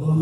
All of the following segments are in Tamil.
ஸ்ரீ சங்கரா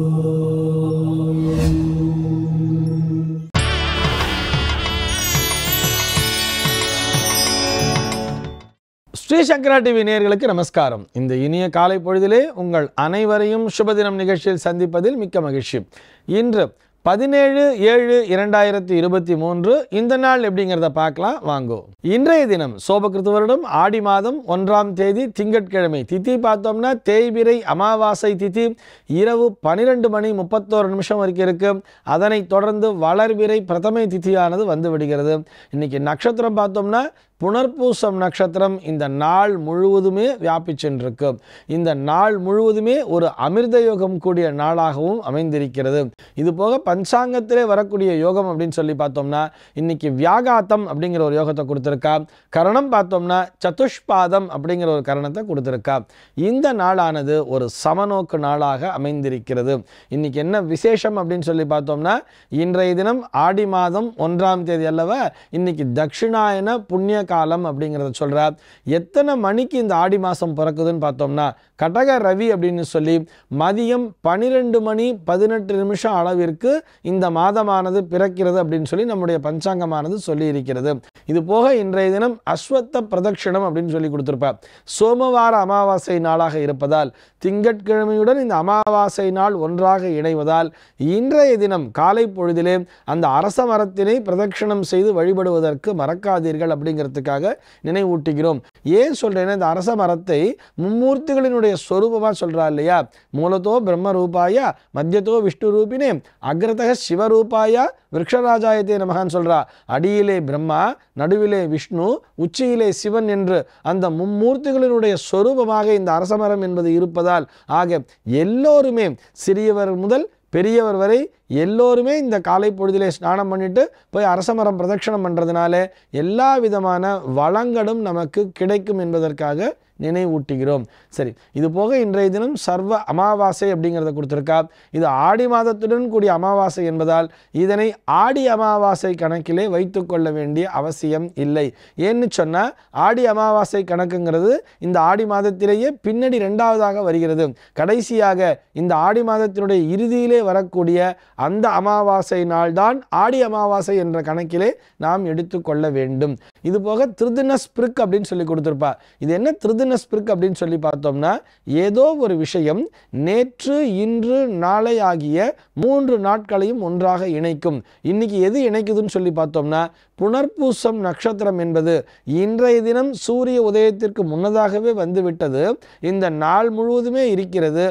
டிவி நேர்களுக்கு நமஸ்காரம். இந்த இனிய காலை பொழுதிலே உங்கள் அனைவரையும் சுபதினம் நிகழ்ச்சியில் சந்திப்பதில் மிக்க மகிழ்ச்சி. இன்று பதினேழு ஏழு இரண்டாயிரத்தி இருபத்தி மூன்று இந்த நாள் எப்படிங்கிறத பார்க்கலாம். வாங்கோ. இன்றைய தினம் சோபகிருத்து வருடம் ஆடி மாதம் ஒன்றாம் தேதி திங்கட்கிழமை திதி பார்த்தோம்னா தேய்பிரை அமாவாசை திதி இரவு பனிரெண்டு மணி முப்பத்தோரு நிமிஷம் வரைக்கும் இருக்கு. அதனைத் தொடர்ந்து வளர்பிறை பிரதமை திதியானது வந்து விடுகிறது. இன்னைக்கு நட்சத்திரம் பார்த்தோம்னா புனர்பூசம் நட்சத்திரம் இந்த நாள் முழுவதுமே வியாபிச்சென்றிருக்கு. இந்த நாள் முழுவதுமே ஒரு அமிர்த யோகம் கூடிய நாளாகவும் அமைந்திருக்கிறது. இது போக பஞ்சாங்கத்திலே வரக்கூடிய யோகம் அப்படின்னு சொல்லி பார்த்தோம்னா இன்னைக்கு வியாகாத்தம் அப்படிங்கிற ஒரு யோகத்தை கொடுத்துருக்கா. கரணம் பார்த்தோம்னா சதுஷ்பாதம் அப்படிங்கிற ஒரு கரணத்தை கொடுத்துருக்கா. இந்த நாளானது ஒரு சமநோக்கு நாளாக அமைந்திருக்கிறது. இன்னைக்கு என்ன விசேஷம் அப்படின்னு சொல்லி பார்த்தோம்னா இன்றைய தினம் ஆடி மாதம் ஒன்றாம் தேதி அல்லவா இன்னைக்கு தட்சிணாயன புண்ணிய காலம் அப்படிங்கிறத சொல்கிறார் எத்தனை மணிக்கு இந்த ஆடி மாதம் பிறக்குதுன்னு பார்த்தோம்னா கடக ரவி அப்படின்னு சொல்லி மதியம் பன்னிரெண்டு மணி பதினெட்டு நிமிஷம் அளவிற்கு இந்த மாதமானது பிறக்கிறது அப்படின்னு சொல்லி நம்முடைய பஞ்சாங்கமானது சொல்லி இருக்கிறது இது போக இன்றைய தினம் அஸ்வத்த பிரதட்சிணம் அப்படின்னு சொல்லி கொடுத்துருப்பார். சோமவார அமாவாசை நாளாக இருப்பதால் திங்கட்கிழமையுடன் இந்த அமாவாசை நாள் ஒன்றாக இணைவதால் இன்றைய தினம் காலை பொழுதிலே அந்த அரச மரத்தினை பிரதட்சிணம் செய்து வழிபடுவதற்கு மறக்காதீர்கள் அப்படிங்கிறதுக்காக நினைவூட்டுகிறோம். ஏன் சொல்றேன்னா இந்த அரச மரத்தை மும்மூர்த்திகளினுடைய ஸ்வரூபமாக சொல்றா இல்லையா? மூலத்தோ பிரம்ம ரூபாயா மத்தியத்தோ விஷ்ணு ரூபினே அக்ர அக்ரதக சிவரூபாய விரக்ஷராஜாயத்தே நமகான்னு சொல்றா. அடியிலே பிரம்மா நடுவிலே விஷ்ணு உச்சியிலே சிவன் என்று அந்த மும்மூர்த்திகளினுடைய ஸ்வரூபமாக இந்த அரசமரம் என்பது இருப்பதால் ஆக எல்லோருமே சிறியவர் முதல் பெரியவர் வரை எல்லோருமே இந்த காலை பொழுதிலே ஸ்நானம் பண்ணிட்டு போய் அரசமரம் பிரதட்சணம் பண்ணுறதுனால எல்லா விதமான வளங்களும் நமக்கு கிடைக்கும் என்பதற்காக நினைவூட்டுகிறோம். சரி இது போக இன்றைய தினம் சர்வ அமாவாசை அப்படிங்கிறத கொடுத்துருக்கா. இது ஆடி மாதத்துடன் கூடிய அமாவாசை என்பதால் இதனை ஆடி அமாவாசை கணக்கிலே வைத்து கொள்ள வேண்டிய அவசியம் இல்லை. ஏன்னு சொன்னால் ஆடி அமாவாசை கணக்குங்கிறது இந்த ஆடி மாதத்திலேயே பின்னடி ரெண்டாவதாக வருகிறது. கடைசியாக இந்த ஆடி மாதத்தினுடைய இறுதியிலே வரக்கூடிய அந்த அமாவாசை நாள்தான் ஆடி அமாவாசை என்ற கணக்கிலே நாம் எடுத்துக்கொள்ள வேண்டும். இது போக திருதின ஸ்பிரிக் அப்படின்னு சொல்லி கொடுத்துருப்பா. இது என்ன திருதின ஸ்பிரிக் அப்படின்னு சொல்லி பார்த்தோம்னா ஏதோ ஒரு விஷயம் நேற்று இன்று நாளை ஆகிய மூன்று நாட்களையும் ஒன்றாக இணைக்கும். இன்னைக்கு எது இணைக்குதுன்னு சொல்லி பார்த்தோம்னா புனர்பூசம் நட்சத்திரம் என்பது இன்றைய தினம் சூரிய உதயத்திற்கு முன்னதாகவே வந்துவிட்டது. இந்த நாள் முழுவதுமே இருக்கிறது.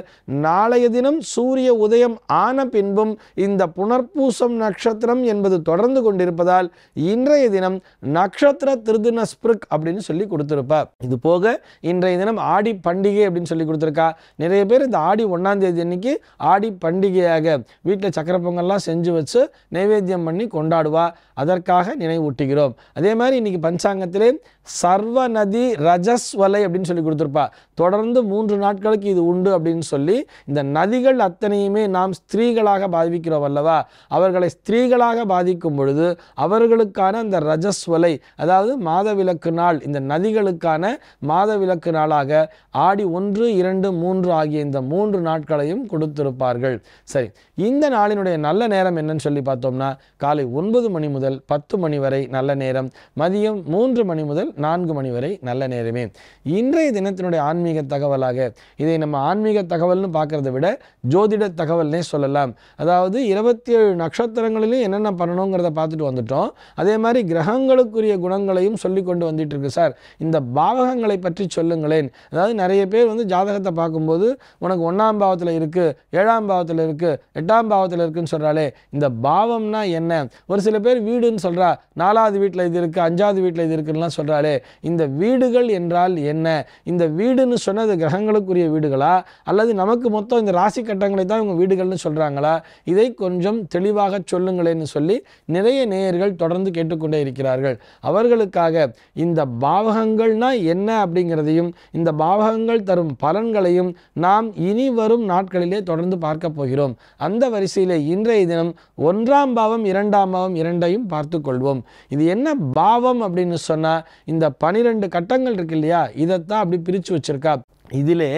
நாளைய தினம் சூரிய உதயம் ஆன பின்பும் இந்த புனர்பூசம் நட்சத்திரம் என்பது தொடர்ந்து கொண்டிருப்பதால் இன்றைய தினம் நட்சத்திர திருதின ஸ்பிருக் அப்படின்னு சொல்லி கொடுத்துருப்பா இது போக இன்றைய தினம் ஆடி பண்டிகை அப்படின்னு சொல்லி கொடுத்துருக்கா. நிறைய பேர் இந்த ஆடி ஒன்றாம் தேதி அன்னைக்கு ஆடி பண்டிகையாக வீட்டில் சக்கரை பொங்கல்லாம் செஞ்சு வச்சு நைவேத்தியம் பண்ணி கொண்டாடுவா. அதற்காக நினைவூட்டுகிறோம் அதே மாதிரி இன்னைக்கு பஞ்சாங்கத்திலே சர்வ நதி ரஜஸ்வலை அப்படின்னு சொல்லி கொடுத்துருப்பா. தொடர்ந்து மூன்று நாட்களுக்கு இது உண்டு அப்படின்னு சொல்லி இந்த நதிகள் அத்தனையுமே நாம் ஸ்திரீகளாக பாதிக்கிறோம் அல்லவா? அவர்களை ஸ்திரீகளாக பாதிக்கும் பொழுது அவர்களுக்கான அந்த ரஜஸ்வலை அதாவது மாதவிலக்கு நாள் இந்த நதிகளுக்கான மாதவிலக்கு நாளாக ஆடி ஒன்று இரண்டு மூன்று ஆகிய இந்த மூன்று நாட்களையும் கொடுத்திருப்பார்கள். சரி இந்த நாளினுடைய நல்ல நேரம் என்னன்னு சொல்லி பார்த்தோம்னா காலை ஒன்பது மணி முதல் பத்து மணி வரை வரை நல்ல நேரம். மதியம் மூன்று மணி முதல் நான்கு மணி வரை நல்ல நேரமே. இன்றைய தினத்தினுடைய ஆன்மீக தகவலாக இதை நம்ம ஆன்மீக தகவல்னு பார்க்கறத விட ஜோதிட தகவல்னே சொல்லலாம். அதாவது இருபத்தி ஏழு நட்சத்திரங்களிலும் என்னென்ன பண்ணணுங்கிறத பார்த்துட்டு வந்துட்டோம். அதே மாதிரி கிரகங்களுக்குரிய குணங்களையும் சொல்லி கொண்டு வந்துட்டு இருக்கு சார். இந்த பாவகங்களை பற்றி சொல்லுங்களேன். அதாவது நிறைய பேர் வந்து ஜாதகத்தை பார்க்கும்போது உனக்கு ஒன்றாம் பாவத்தில் இருக்குது ஏழாம் பாவத்தில் இருக்குது எட்டாம் பாவத்தில் இருக்குன்னு சொல்கிறாலே இந்த பாவம்னா என்ன? ஒரு சில பேர் வீடுன்னு சொல்கிறா நாலாவது வீட்டில் இது இருக்குது அஞ்சாவது வீட்டில் இது இருக்குன்னா சொல்கிறாளே இந்த வீடுகள் என்றால் என்ன? இந்த வீடுன்னு சொன்னது கிரகங்களுக்குரிய வீடுகளா? அல்லது நமக்கு மொத்தம் இந்த ராசி கட்டங்களை தான் இவங்க வீடுகள்னு சொல்கிறாங்களா இதை கொஞ்சம் தெளிவாக சொல்லுங்களேன்னு சொல்லி நிறைய நேயர்கள் தொடர்ந்து கேட்டுக்கொண்டே இருக்கிறார்கள். அவர்களுக்காக இந்த பாவகங்கள்னா என்ன அப்படிங்கிறதையும் இந்த பாவகங்கள் தரும் பலன்களையும் நாம் இனி வரும் நாட்களிலே தொடர்ந்து பார்க்க போகிறோம். அந்த வரிசையில் இன்றைய தினம் ஒன்றாம் பாவம் இரண்டாம் பாவம் இரண்டையும் பார்த்து கொள்வோம். இது என்ன பாவம் அப்படின்னு சொன்னால் இந்த பனிரெண்டு கட்டங்கள் இருக்கு இல்லையா? இதைத்தான் அப்படி பிரித்து வச்சிருக்கா. இதிலே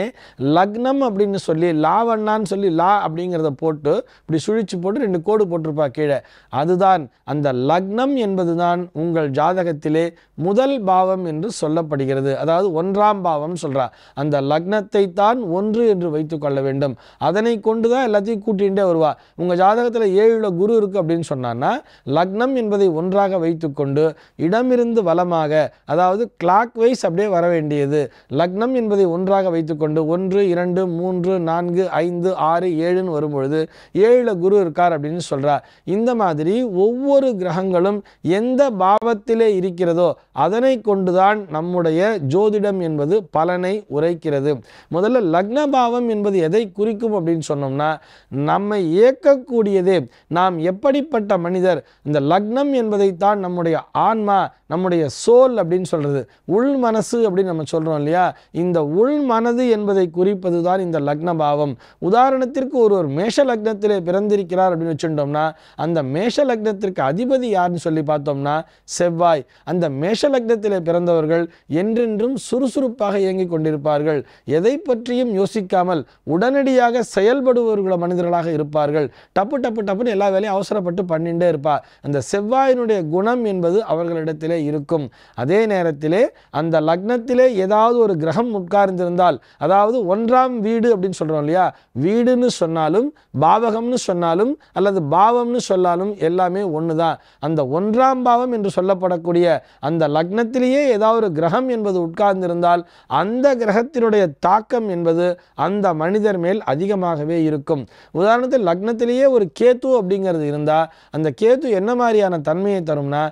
லக்னம் அப்படின்னு சொல்லி லாவண்ணான்னு சொல்லி லா அப்படிங்கிறத போட்டு இப்படி சுழிச்சு போட்டு ரெண்டு கோடு போட்டிருப்பா கீழே. அதுதான் அந்த லக்னம் என்பது தான் உங்கள் ஜாதகத்திலே முதல் பாவம் என்று சொல்லப்படுகிறது. அதாவது ஒன்றாம் பாவம் சொல்றா. அந்த லக்னத்தை தான் ஒன்று என்று வைத்துக்கொள்ள வேண்டும். அதனை கொண்டு தான் எல்லாத்தையும் கூட்டிகிட்டே வருவா. உங்கள் ஜாதகத்தில் ஏழுல குரு இருக்குது அப்படின்னு சொன்னான்னா லக்னம் என்பதை ஒன்றாக வைத்துக்கொண்டு இடமிருந்து வளமாக அதாவது கிளாக் வைஸ் அப்படியே வர வேண்டியது. லக்னம் என்பதை ஒன்றாக வைத்துக்கொண்டு ஒன்று இரண்டு மூன்று நான்கு ஐந்து ஆறு ஏழுன்னு வரும்பொழுது ஏழுல குரு இருக்கார் அப்படின்னு சொல்கிறார் இந்த மாதிரி ஒவ்வொரு கிரகங்களும் எந்த பாவத்திலே இருக்கிறதோ அதனை கொண்டுதான் நம்முடைய ஜோதிடம் என்பது பலனை உரைக்கிறது. முதல்ல லக்ன பாவம் என்பது எதை குறிக்கும் அப்படின்னு சொன்னோம்னா நம்மை இயக்கக்கூடியதே நாம் எப்படிப்பட்ட மனிதர் இந்த லக்னம் என்பதைத்தான் நம்முடைய ஆன்மா நம்முடைய சோல் அப்படின்னு சொல்றது. உள் மனசு அப்படின்னு நம்ம சொல்றோம் இல்லையா? இந்த உள் மனது என்பதை குறிப்பதுதான் இந்த லக்ன பாவம் உதாரணத்திற்கு ஒருவர் மேஷ லக்னத்திலே பிறந்திருக்கிறார் அப்படின்னு வச்சுட்டோம்னா அந்த மேஷ லக்னத்திற்கு அதிபதி யாருன்னு சொல்லி பார்த்தோம்னா செவ்வாய். அந்த மேஷ லக்னத்திலே பிறந்தவர்கள் என்றென்றும் சுறுசுறுப்பாக இயங்கிக் கொண்டிருப்பார்கள். எதை பற்றியும் யோசிக்காமல் உடனடியாக செயல்படுபவர்கள மனிதர்களாக இருப்பார்கள். டப்பு டப்பு டப்புன்னு எல்லா வேலையும் அவசரப்பட்டு பண்ணிட்டே இருப்பார் அந்த செவ்வாயினுடைய குணம் என்பது அவர்களிடத்திலே இருக்கும். அதே நேரத்திலே அந்த லக்னத்திலே ஏதாவது ஒரு கிரகம் உட்கார்ந்திருந்த இருந்தால் அதாவது ஒன்றாம் வீடு அப்படின்னு சொல்றோம் இல்லையா? வீடுன்னு சொன்னாலும் பாவகம்னு சொன்னாலும் அல்லது பாவம்னு சொன்னாலும் எல்லாமே ஒன்று தான் அந்த ஒன்றாம் பாவம் என்று சொல்லப்படக்கூடிய அந்த லக்னத்திலேயே ஏதாவது ஒரு கிரகம் என்பது உட்கார்ந்திருந்தால் அந்த கிரகத்தினுடைய தாக்கம் என்பது அந்த மனிதர் மேல் அதிகமாகவே இருக்கும். உதாரணத்தில் லக்னத்திலேயே ஒரு கேத்து அப்படிங்கிறது இருந்தால் அந்த கேத்து என்ன மாதிரியான தன்மையை தரும்னா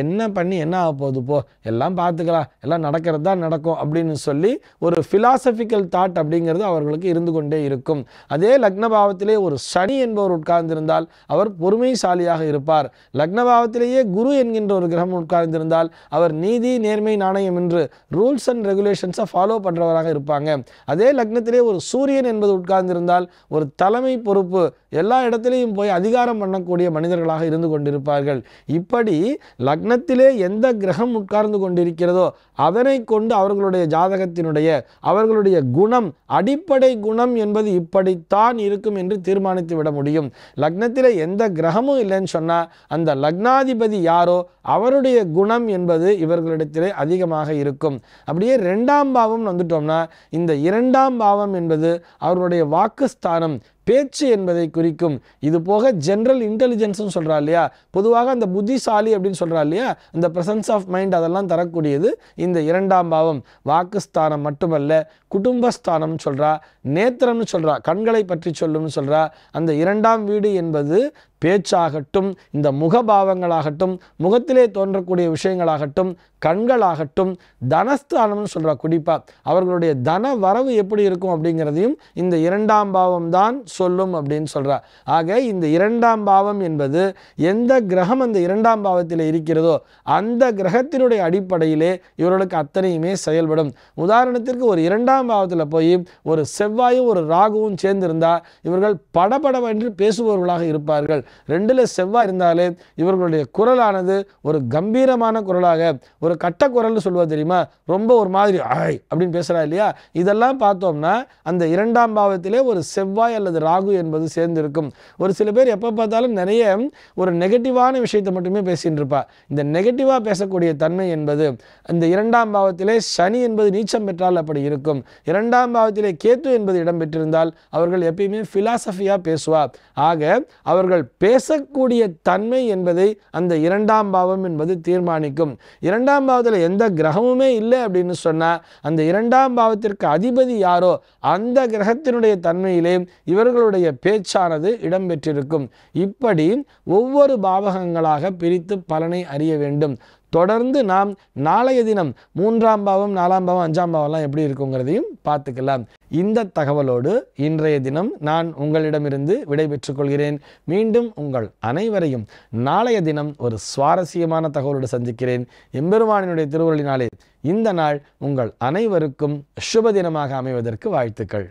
என்ன பண்ணி என்ன ஆக போகுது போ? எல்லாம் பார்த்துக்கலாம். எல்லாம் நடக்கிறது தான் நடக்கும் அப்படின்னு சொல்லி ஒரு ஃபிலாசபிக்கல் தாட் அப்படிங்கிறது அவர்களுக்கு இருந்து கொண்டே இருக்கும். அதே லக்னபாவத்திலே ஒரு சனி என்பவர் உட்கார்ந்திருந்தால் அவர் பொறுமைசாலியாக இருப்பார். லக்னபாவத்திலேயே குரு என்கின்ற ஒரு கிரகம் உட்கார்ந்திருந்தால் அவர் நீதி நேர்மை நாணயம் என்று ரூல்ஸ் அண்ட் ரெகுலேஷன்ஸை ஃபாலோ பண்ணுறவராக இருப்பாங்க. அதே லக்னத்திலே ஒரு சூரியன் என்பது உட்கார்ந்திருந்தால் ஒரு தலைமை பொறுப்பு எல்லா இடத்திலையும் போய் அதிகாரம் பண்ணக்கூடிய மனிதர்களாக இருந்து கொண்டிருப்பார்கள். இப்படி லக்னத்திலே எந்த கிரகம் உட்கார்ந்து கொண்டிருக்கிறதோ அதனை கொண்டு அவர்களுடைய ஜாதகத்தினுடைய அவர் அவர்களுடைய குணம் அடிப்படை குணம் என்பது இப்படித்தான் இருக்கும் என்று தீர்மானித்து விட முடியும். லக்னத்திலே எந்த கிரகமும் இல்லைன்னு சொன்னால் அந்த லக்னாதிபதி யாரோ அவருடைய குணம் என்பது இவர்களிடத்திலே அதிகமாக இருக்கும். அப்படியே ரெண்டாம் பாவம் வந்துட்டோம்னா இந்த இரண்டாம் பாவம் என்பது அவர்களுடைய வாக்குஸ்தானம் பேச்சு என்பதை குறிக்கும். இது போக ஜென்ரல் இன்டெலிஜென்ஸ்னு சொல்கிறா இல்லையா? பொதுவாக அந்த புத்திசாலி அப்படின்னு சொல்கிறா இல்லையா? அந்த பிரசன்ஸ் ஆஃப் மைண்ட் அதெல்லாம் தரக்கூடியது இந்த இரண்டாம் பாவம். வாக்குஸ்தானம் மட்டுமல்ல குடும்பஸ்தானம்னு சொல்கிறா நேத்திரம்னு சொல்கிறா கண்களை பற்றி சொல்லும்னு சொல்கிறா அந்த இரண்டாம் வீடு என்பது பேச்சாகட்டும் இந்த முகபாவங்களாகட்டும் முகத்திலே தோன்றக்கூடிய விஷயங்களாகட்டும் கண்களாகட்டும் தனஸ்தானம்னு சொல்கிறா குடிப்பா அவர்களுடைய தன வரவு எப்படி இருக்கும் அப்படிங்கிறதையும் இந்த இரண்டாம் பாவம் தான் சொல்லும் அப்படின்னு சொல்றா. ஆக இந்த இரண்டாம் பாவம் என்பது எந்த கிரகம் அந்த இரண்டாம் பாவத்தில் இருக்கிறதோ அந்த கிரகத்தினுடைய அடிப்படையிலே இவர்களுக்கு அத்தனையுமே செயல்படும். உதாரணத்திற்கு ஒரு இரண்டாம் பாவத்தில் போய் ஒரு செவ்வாயும் ஒரு ராகுவும் சேர்ந்திருந்தால் இவர்கள் படபடவென்று பேசுபவர்களாக இருப்பார்கள். ரெண்டில் செவ்வாய் இருந்தாலே இவர்களுடைய குரலானது ஒரு கம்பீரமான குரலாக ஒரு கட்ட குரல்னு சொல்லுவா தெரியுமா? ரொம்ப ஒரு மாதிரி ஆய் அப்படின்னு பேசுறா இல்லையா? இதெல்லாம் பார்த்தோம்னா அந்த இரண்டாம் பாவத்திலே ஒரு செவ்வாய் அல்லது ராகு என்பது சேர்ந்திருக்கும். ஒரு சில பேர் எப்போ பார்த்தாலும் நிறைய ஒரு நெகட்டிவான விஷயத்தை மட்டுமே பேசிகிட்டு இருப்பா. இந்த நெகட்டிவாக பேசக்கூடிய தன்மை என்பது இந்த இரண்டாம் பாவத்திலே சனி என்பது நீச்சம் பெற்றால் அப்படி இருக்கும். இரண்டாம் பாவத்திலே கேத்து என்பது இடம் பெற்றிருந்தால் அவர்கள் எப்பயுமே ஃபிலாசபியாக பேசுவா. ஆக அவர்கள் பேசக்கூடிய தன்மை என்பதை அந்த இரண்டாம் பாவம் என்பது தீர்மானிக்கும். இரண்டாம் பாவத்தில் எந்த கிரகமுமே இல்லை அப்படின்னு சொன்னால் அந்த இரண்டாம் பாவத்திற்கு அதிபதி யாரோ அந்த கிரகத்தினுடைய தன்மையிலே இவர்களுடைய பேச்சானது இடம்பெற்றிருக்கும். இப்படி ஒவ்வொரு பாவகங்களாக பிரித்து பலனை அறிய வேண்டும். தொடர்ந்து நாம் நாளைய தினம் மூன்றாம் பாவம் நாலாம் பாவம் அஞ்சாம் பாவம்லாம் எப்படி இருக்குங்கிறதையும் பார்த்துக்கலாம். இந்த தகவலோடு இன்றைய தினம் நான் உங்களிடமிருந்து விடைபெற்றுக் கொள்கிறேன். மீண்டும் உங்கள் அனைவரையும் நாளைய தினம் ஒரு சுவாரஸ்யமான தகவலோடு சந்திக்கிறேன். எம்பெருமானினுடைய திருவருளினாலே இந்த நாள் உங்கள் அனைவருக்கும் சுப தினமாக அமைவதற்கு வாழ்த்துக்கள்.